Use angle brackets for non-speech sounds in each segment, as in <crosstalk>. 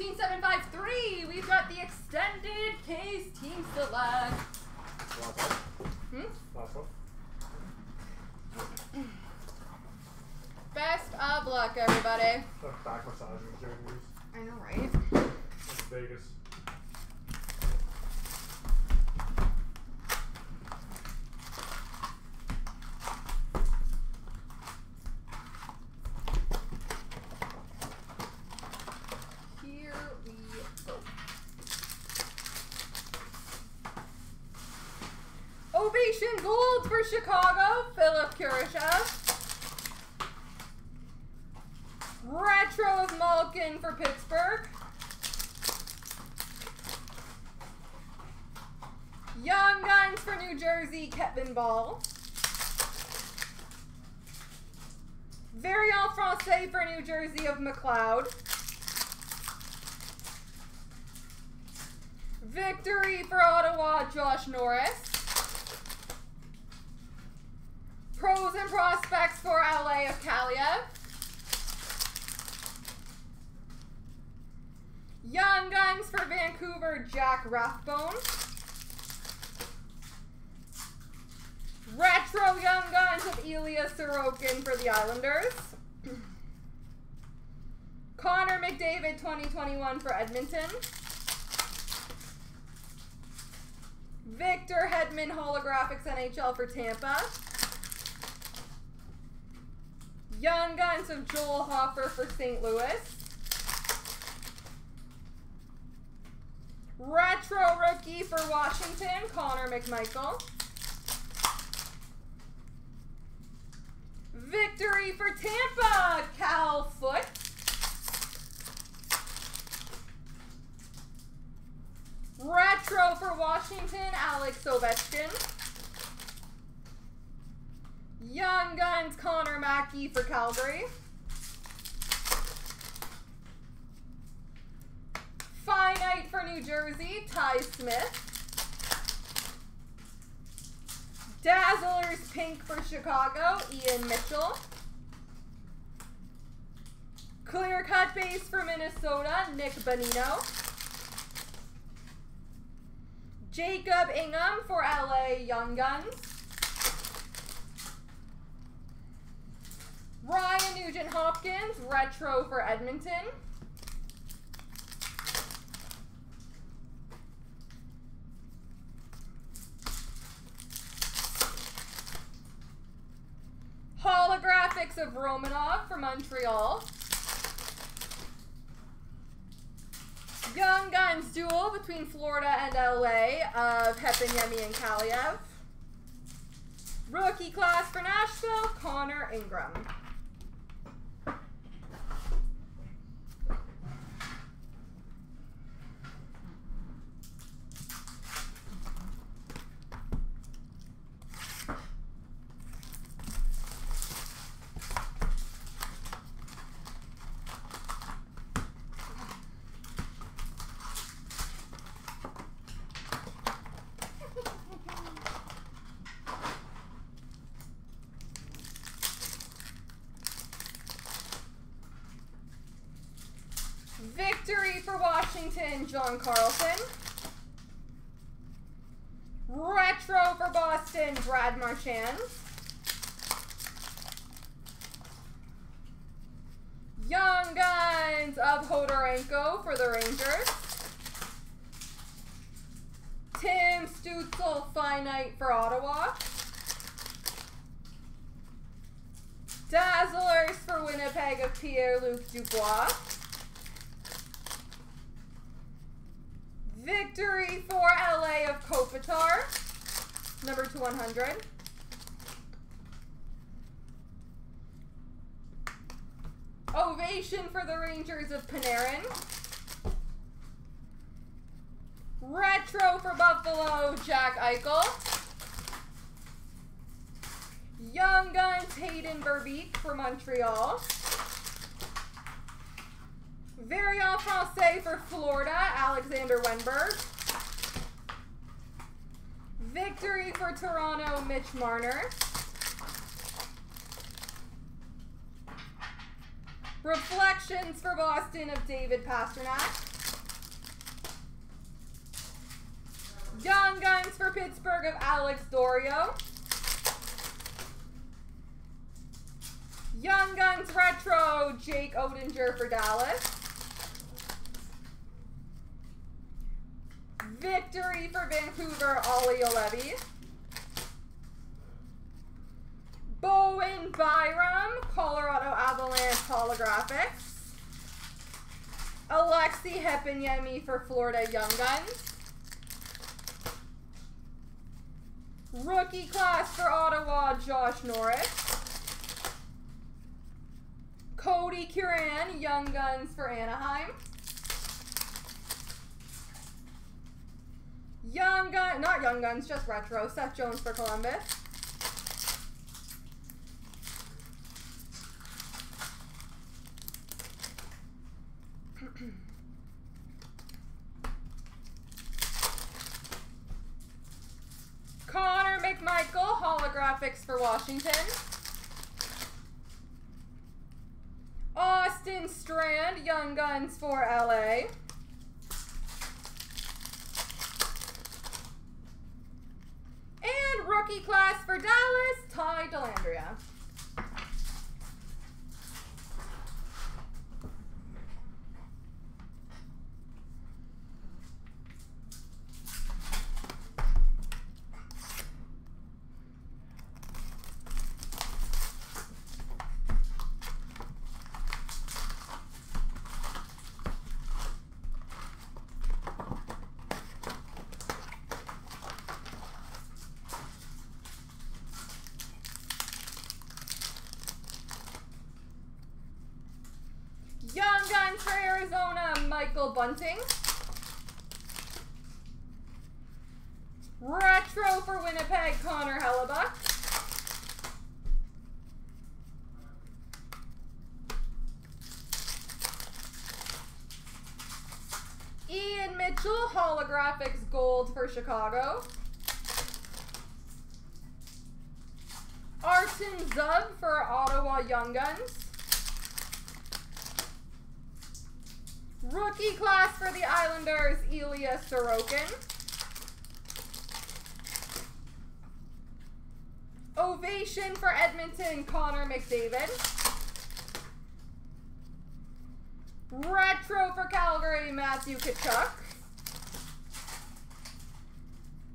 17753, we've got the extended case team select. Hmm? Best of luck, everybody. Back massaging during these. I know, right? That's Vegas. Here we go. Ovation Gold for Chicago, Philipp Kurashev. Retro of Malkin for Pittsburgh. Young Guns for New Jersey, Kevin Bahl. Variant Francais for New Jersey of McLeod. Victory for Ottawa, Josh Norris. Pros and prospects for LA of Kaliyev. Young Guns for Vancouver, Jack Rathbone. Retro Young Guns of Ilya Sorokin for the Islanders. Connor McDavid 2021 for Edmonton. Victor Hedman Holographics NHL for Tampa. Young Guns of Joel Hofer for St. Louis. Retro Rookie for Washington, Connor McMichael. Victory for Tampa, Cal Foote. Retro for Washington, Alex Ovechkin. Young Guns, Connor Mackey for Calgary. Finite for New Jersey, Ty Smith. Dazzlers Pink for Chicago, Ian Mitchell. Clear Cut Base for Minnesota, Nick Bonino. Jacob Ingham for LA Young Guns. Ryan Nugent Hopkins, Retro for Edmonton. Holographics of Romanov for Montreal. Young Guns duel between Florida and LA of Heponiemi and Kaliyev. Rookie class for Nashville, Connor Ingram. Victory for Washington, John Carlson. Retro for Boston, Brad Marchand. Young Guns of Hodorenko for the Rangers. Tim Stützle, Finite for Ottawa. Dazzlers for Winnipeg of Pierre-Luc Dubois. Victory for LA of Kopitar, number to 100. Ovation for the Rangers of Panarin. Retro for Buffalo, Jack Eichel. Young Guns, Hayden Verbeek for Montreal. Very off, for Florida, Alexander Wennberg. Victory for Toronto, Mitch Marner. Reflections for Boston of David Pasternak. Young Guns for Pittsburgh of Alex D'Orio. Young Guns Retro, Jake Oettinger for Dallas. Victory for Vancouver, Olli Juolevi. Bowen Byram, Colorado Avalanche Holographics. Aleksi Heponiemi for Florida Young Guns. Rookie class for Ottawa, Josh Norris. Cody Curran, Young Guns for Anaheim. Young Gun, not Young Guns, just Retro. Seth Jones for Columbus. <clears throat> Connor McMichael, holographics for Washington. Austin Strand, Young Guns for LA. And rookie class for Dallas, Ty Dellandrea. Young Guns for Arizona, Michael Bunting. Retro for Winnipeg, Connor Hellebuyck. Ian Mitchell, holographics gold for Chicago. Artem Zub for Ottawa Young Guns. Rookie class for the Islanders, Ilya Sorokin. Ovation for Edmonton, Connor McDavid. Retro for Calgary, Matthew Tkachuk.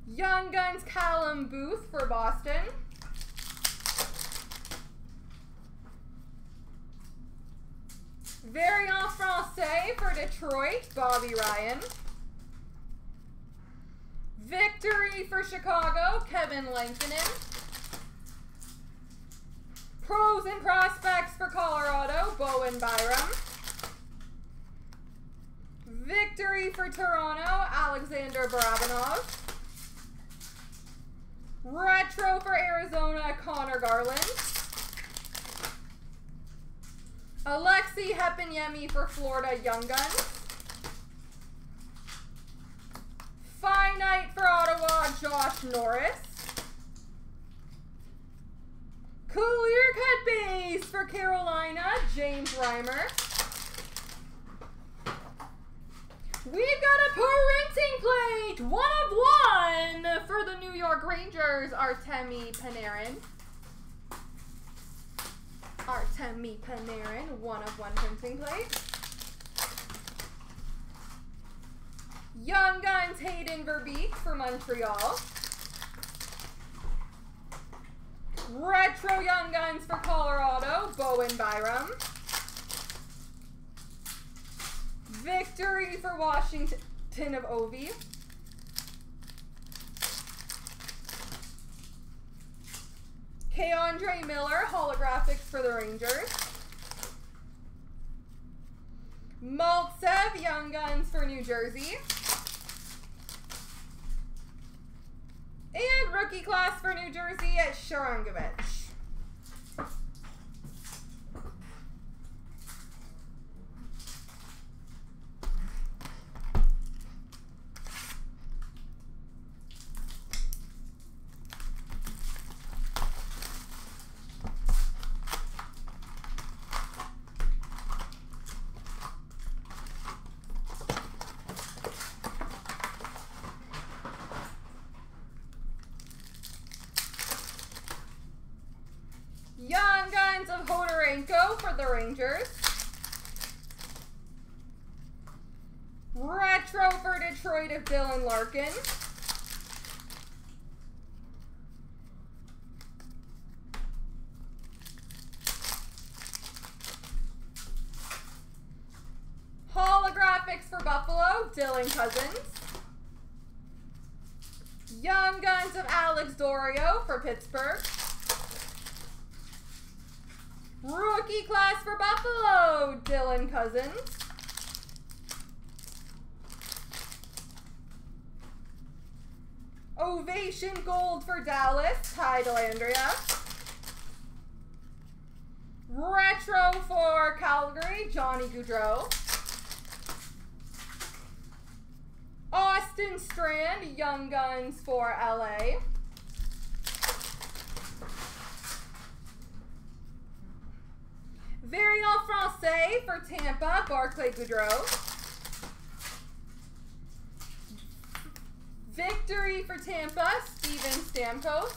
Young Guns, Callum Booth for Boston. Francais for Detroit, Bobby Ryan. Victory for Chicago, Kevin Lankinen. Pros and prospects for Colorado, Bowen Byram. Victory for Toronto, Alexander Barabanov. Retro for Arizona, Conor Garland. Aleksi Heponiemi for Florida Young Guns. Finite for Ottawa, Josh Norris. Clear cut base for Carolina, James Reimer. We've got a printing plate, one of one for the New York Rangers, Artemi Panarin. Artemi Panarin, one of one printing plate. Young Guns Hayden Verbeek for Montreal. Retro Young Guns for Colorado, Bowen Byram. Victory for Washington of Ovi. K'Andre Miller, holographics for the Rangers. Maltsev, Young Guns for New Jersey. And rookie class for New Jersey at Sharangovich. Steranko for the Rangers. Retro for Detroit of Dylan Larkin. Holographics for Buffalo, Dylan Cozens. Young Guns of Alex D'Orio for Pittsburgh. Rookie class for Dylan Cozens. Ovation Gold for Dallas, Ty Dellandrea. Retro for Calgary, Johnny Gaudreau. Austin Strand, Young Guns for LA. Variant Francais for Tampa, Barclay Goodrow. Victory for Tampa, Steven Stamkos.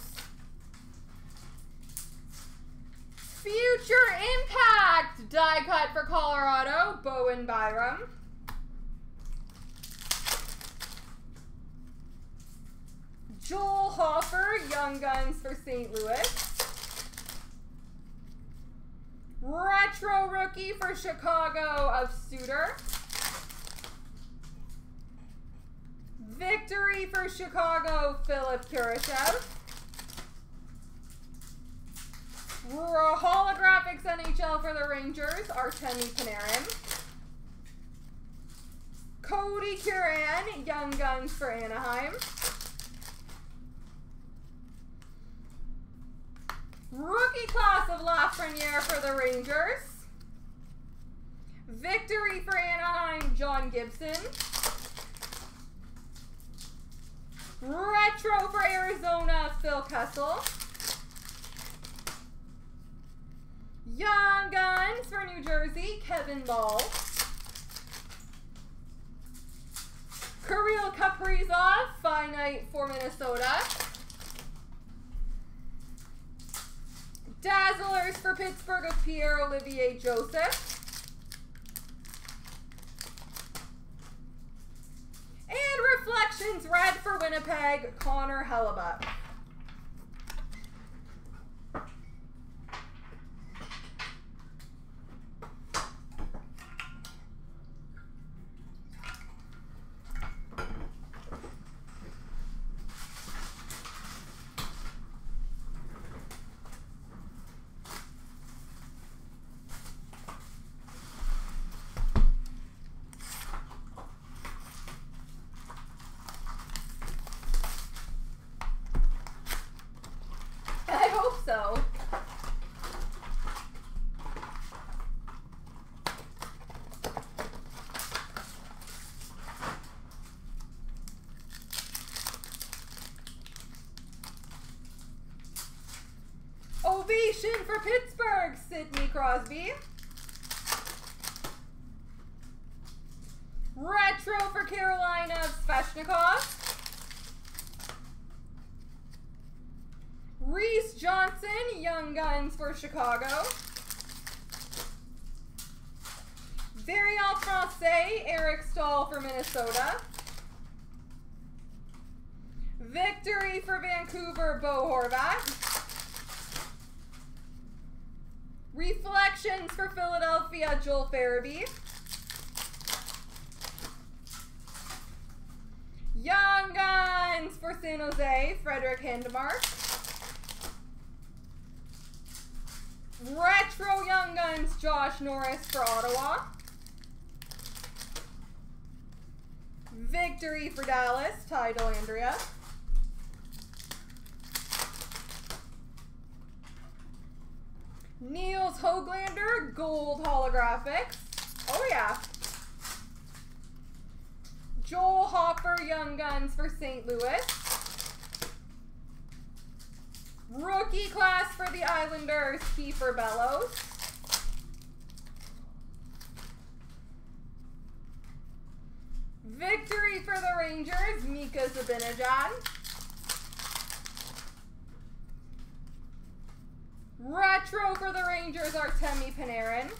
Future Impact die cut for Colorado, Bowen Byram. Joel Hofer, Young Guns for St. Louis. Retro rookie for Chicago of Suter. Victory for Chicago, Philipp Kurashev. Holographics NHL for the Rangers, Artemi Panarin. Cody Curran, Young Guns for Anaheim. Rookie class of Lafreniere for the Rangers. Victory for Anaheim, John Gibson. Retro for Arizona, Phil Kessel. Young Guns for New Jersey, Kevin Bahl. Kirill Kaprizov, Finite for Minnesota. Dazzlers for Pittsburgh of Pierre Olivier Joseph. And Reflections Red for Winnipeg, Connor Hellebuyck. I hope so. Ovation Pittsburgh, Sidney Crosby. Retro for Carolina, Svechnikov. Reese Johnson, Young Guns for Chicago. Variant Francais, Eric Staal for Minnesota. Victory for Vancouver, Bo Horvat. Reflections for Philadelphia, Joel Farabee. Young Guns for San Jose, Fredrik Handemark. Retro Young Guns, Josh Norris for Ottawa. Victory for Dallas, Ty Dellandrea. Nils Hoglander, Gold Holographics. Oh yeah. Joel Hofer, Young Guns for St. Louis. Rookie class for the Islanders, Kiefer Bellows. Victory for the Rangers, Mika Zibanejad. Retro for the Rangers, Artemi Panarin.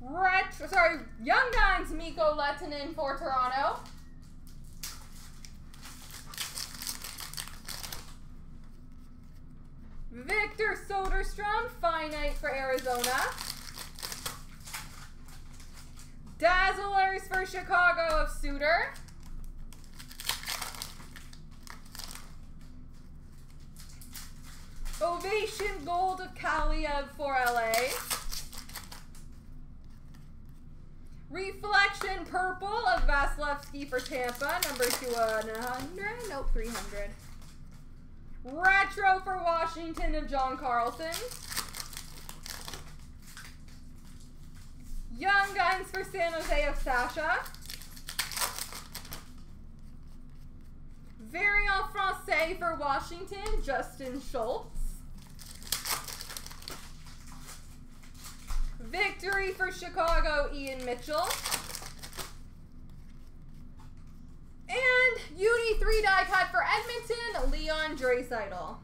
Retro, sorry, Young Guns, Mikko Lehtonen for Toronto. Victor Soderstrom, Finite for Arizona. Dazzlers for Chicago of Suter. Ovation Gold of Kaliyev for LA. Reflection Purple of Vasilevskiy for Tampa, number 200. Nope, 300. Retro for Washington of John Carlson. Young Guns for San Jose of Sasha. Variant Francais for Washington, Justin Schultz. Victory for Chicago, Ian Mitchell. And Uni 3 die cut for Edmonton, Leon Draisaitl.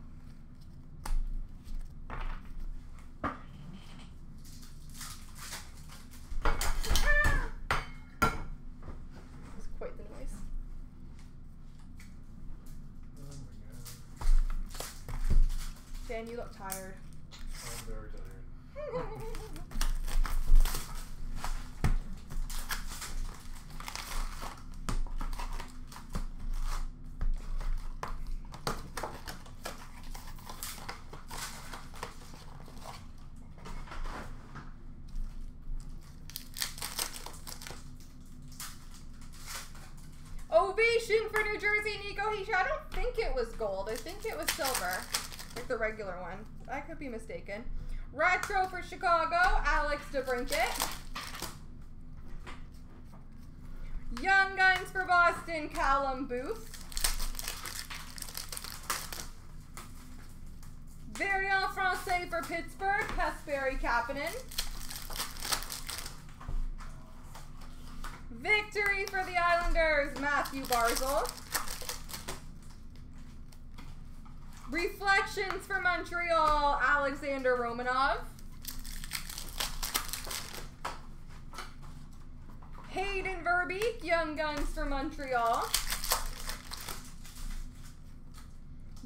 Ovation for New Jersey, Nico Hischier. I don't think it was gold. I think it was silver. Like the regular one. I could be mistaken. Retro for Chicago, Alex DeBrincat. Young Guns for Boston, Callum Booth. Variant Francais for Pittsburgh, Kasperi Kapanen. Victory for the Islanders, Matthew Barzal. Reflections for Montreal, Alexander Romanov. Hayden Verbeek, Young Guns for Montreal.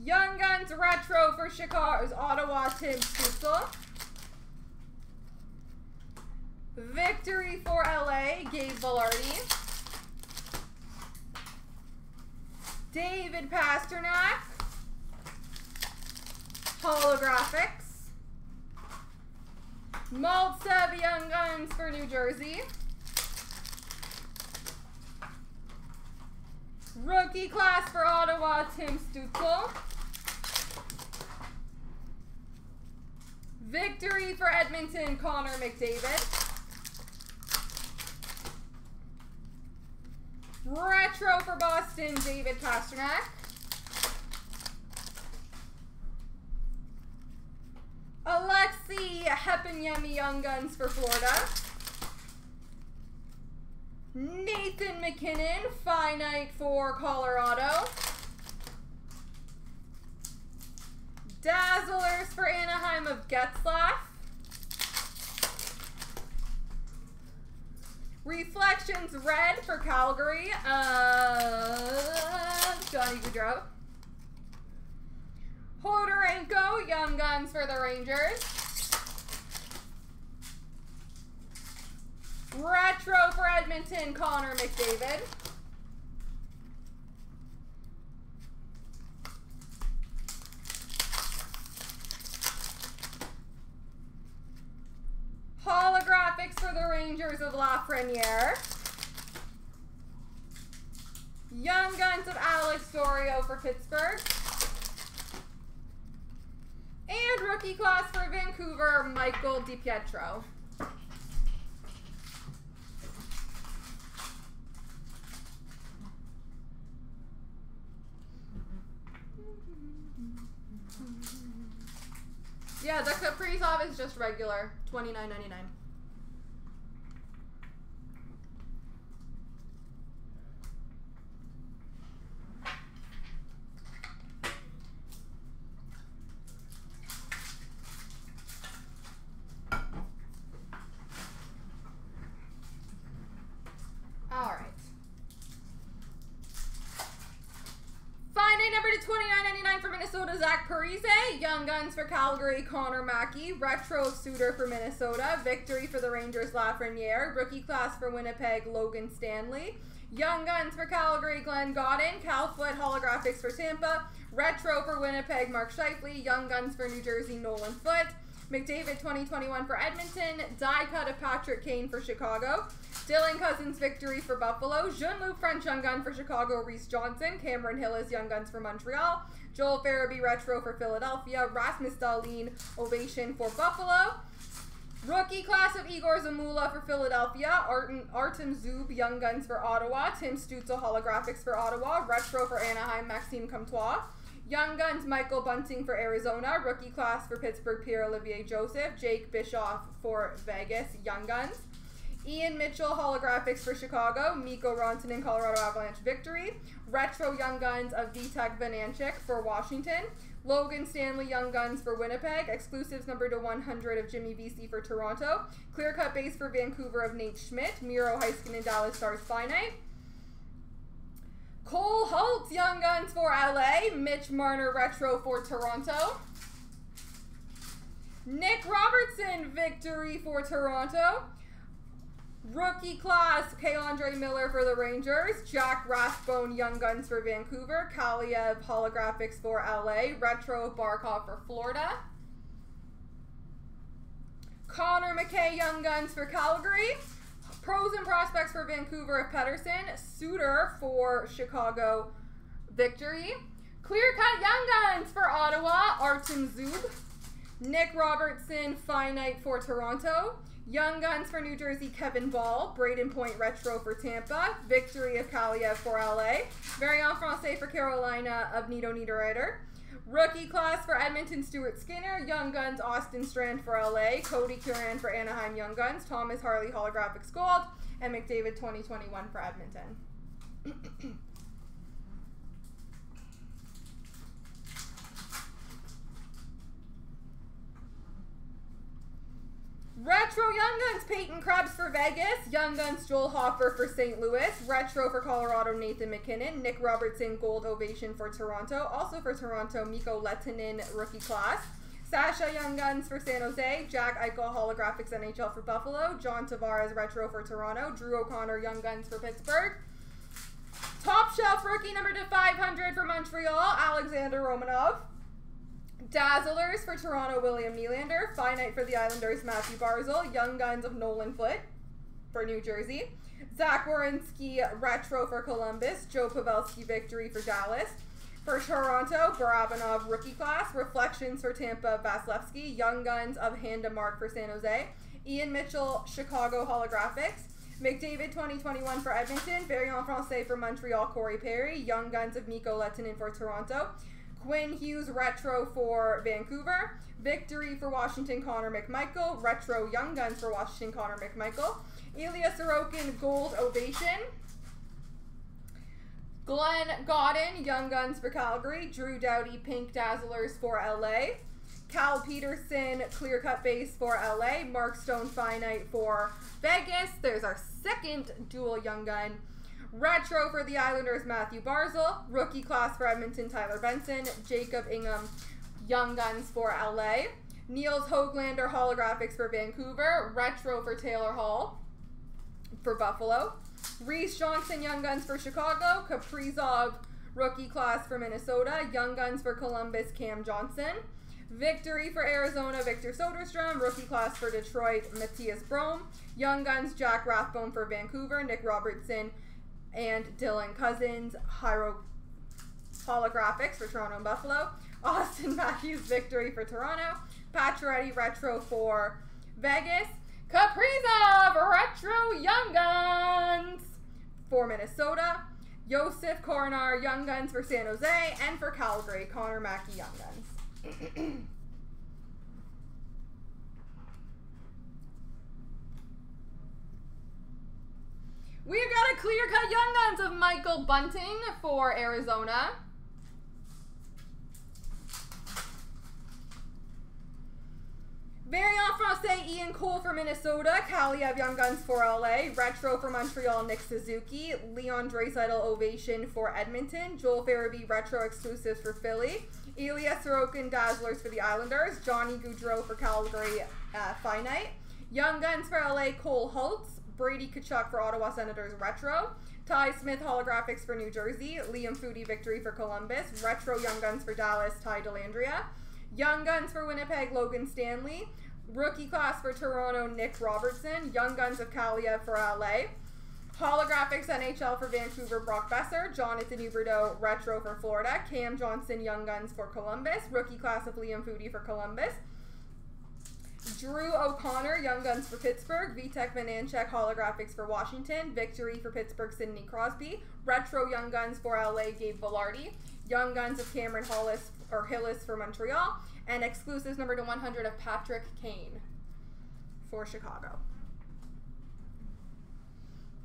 Young Guns Retro for Chicago's Ottawa, Tim Stützle. Victory for LA, Gabe Vilardi. David Pasternak. Holographics. Maltsev Young Guns for New Jersey. Rookie class for Ottawa, Tim Stützle. Victory for Edmonton, Connor McDavid. Retro for Boston, David Pasternak. Aleksi Heponiemi Young Guns for Florida. Nathan MacKinnon, Finite for Colorado. Dazzlers for Anaheim of Getzlaff. Reflections Red for Calgary. Uh, Johnny Gaudreau. Hodorenko, Young Guns for the Rangers. Retro for Edmonton, Connor McDavid. Holographics for the Rangers of Lafreniere. Young Guns of Alex D'Orio for Pittsburgh. And rookie class for Vancouver, Michael DiPietro. Yeah, the Kaprizov is just regular, twenty nine ninety nine. Zach Parise, Young Guns for Calgary, Connor Mackey, Retro Suter for Minnesota, Victory for the Rangers, Lafreniere, Rookie Class for Winnipeg, Logan Stanley, Young Guns for Calgary, Glenn Gawdin, Calfoot Holographics for Tampa, Retro for Winnipeg, Mark Scheifele, Young Guns for New Jersey, Nolan Foote, McDavid 2021 for Edmonton, die cut of Patrick Kane for Chicago, Dylan Cozens victory for Buffalo, Jean-Luc French Young Gun for Chicago, Reese Johnson, Cameron Hillis Young Guns for Montreal, Joel Farabee retro for Philadelphia, Rasmus Dahlin ovation for Buffalo, Rookie class of Igor Zamula for Philadelphia, Artem, Artem Zub Young Guns for Ottawa, Tim Stützle holographics for Ottawa, retro for Anaheim, Maxime Comtois. Young Guns, Michael Bunting for Arizona. Rookie class for Pittsburgh, Pierre-Olivier Joseph. Jake Bischoff for Vegas, Young Guns. Ian Mitchell, holographics for Chicago. Mikko Rantanen, Colorado Avalanche victory. Retro Young Guns of Vitek Vanecek for Washington. Logan Stanley Young Guns for Winnipeg. Exclusives number to 100 of Jimmy Vesey for Toronto. Clear cut base for Vancouver of Nate Schmidt. Miro Heiskanen Dallas Stars Finite. Cole Holtz, Young Guns for LA. Mitch Marner, Retro for Toronto. Nick Robertson, Victory for Toronto. Rookie class, K'Andre Miller for the Rangers. Jack Rathbone, Young Guns for Vancouver. Kaliyev, Holographics for LA. Retro Barkov for Florida. Connor Mackey, Young Guns for Calgary. Pros and prospects for Vancouver of Pettersson. Suter for Chicago victory. Clear cut Young Guns for Ottawa. Artem Zub. Nick Robertson finite for Toronto. Young Guns for New Jersey, Kevin Bahl. Brayden Point Retro for Tampa. Victory of Kaliyev for LA. Variant Francais for Carolina of Nino Niederreiter. Rookie class for Edmonton, Stuart Skinner. Young Guns, Austin Strand for LA. Cody Curran for Anaheim Young Guns. Thomas Harley Holographics Gold. And McDavid 2021 for Edmonton. <clears throat> Retro Young Guns, Peyton Krebs for Vegas. Young Guns, Joel Hofer for St. Louis. Retro for Colorado, Nathan MacKinnon. Nick Robertson, Gold Ovation for Toronto. Also for Toronto, Mikko Lehtonen, Rookie Class. Sasha Young Guns for San Jose. Jack Eichel, Holographics NHL for Buffalo. John Tavares, Retro for Toronto. Drew O'Connor, Young Guns for Pittsburgh. Top Shelf Rookie number to 500 for Montreal, Alexander Romanov. Dazzlers for Toronto, William Nylander. Finite for the Islanders, Matthew Barzal. Young Guns of Nolan Foote for New Jersey. Zach Werenski, Retro for Columbus. Joe Pavelski, Victory for Dallas. For Toronto, Barabanov, Rookie Class. Reflections for Tampa, Vasilevskiy. Young Guns of Handemark for San Jose. Ian Mitchell, Chicago Holographics. McDavid 2021 for Edmonton. Variant Francais for Montreal, Corey Perry. Young Guns of Mikko Lehtonen for Toronto. Quinn Hughes Retro for Vancouver. Victory for Washington, Connor McMichael. Retro Young Guns for Washington, Connor McMichael. Ilya Sorokin Gold Ovation. Glenn Gawdin Young Guns for Calgary. Drew Doughty Pink Dazzlers for LA. Cal Petersen Clear Cut Base for LA. Mark Stone Finite for Vegas. There's our second dual Young Gun. Retro for the Islanders, Matthew Barzal. Rookie class for Edmonton, Tyler Benson. Jacob Ingham, Young Guns for LA. Nils Hoglander, Holographics for Vancouver. Retro for Taylor Hall for Buffalo. Reese Johnson, Young Guns for Chicago. Kaprizov, Rookie class for Minnesota. Young Guns for Columbus, Cam Johnson. Victory for Arizona, Victor Soderstrom. Rookie class for Detroit, Mathias Brome. Young Guns, Jack Rathbone for Vancouver. Nick Robertson, and Dylan Cozens, Hyro Holographics for Toronto and Buffalo. <laughs> Auston Matthews victory for Toronto. Pacioretty retro for Vegas. Kaprizov retro Young Guns for Minnesota. Josef Korenar Young Guns for San Jose. And for Calgary, Connor Mackey Young Guns. <clears throat> We've got a clear cut Young Guns of Michael Bunting for Arizona. Variant Francais Ian Cole for Minnesota. Kaliyev Young Guns for LA. Retro for Montreal Nick Suzuki. Leon Draisaitl Ovation for Edmonton. Joel Farabee Retro Exclusives for Philly. Ilya Sorokin Dazzlers for the Islanders. Johnny Gaudreau for Calgary uh, Finite. Young Guns for LA Cole Holtz. Brady Tkachuk for Ottawa Senators Retro. Ty Smith Holographics for New Jersey. Liam Foudy Victory for Columbus. Retro Young Guns for Dallas Ty Dellandrea. Young Guns for Winnipeg Logan Stanley. Rookie class for Toronto Nick Robertson. Young Guns of Kalia for LA. Holographics NHL for Vancouver, Brock Boeser. Jonathan Huberdeau, Retro for Florida. Cam Johnson, Young Guns for Columbus. Rookie class of Liam Foudy for Columbus. Drew O'Connor, Young Guns for Pittsburgh. Vitek Vanecek, Holographics for Washington. Victory for Pittsburgh, Sidney Crosby. Retro Young Guns for LA, Gabe Vilardi. Young Guns of Cameron Hollis or Hillis for Montreal. And exclusives number to 100 of Patrick Kane for Chicago.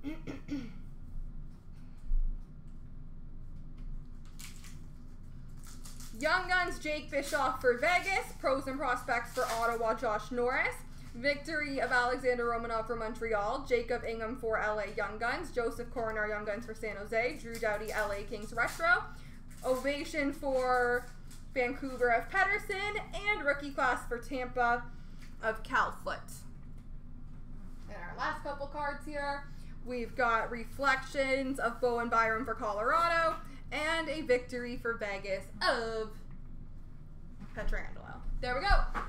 <clears throat> Young Guns Jake Bischoff for Vegas. Pros and prospects for Ottawa Josh Norris. Victory of Alexander Romanov for Montreal. Jacob Ingham for LA Young Guns. Josef Korenar Young Guns for San Jose. Drew Doughty LA Kings Retro. Ovation for Vancouver of Pettersson. And rookie class for Tampa of Cal Foote. And our last couple cards here. We've got Reflections of Bowen Byram for Colorado and a victory for Vegas of Pietrangelo. There we go.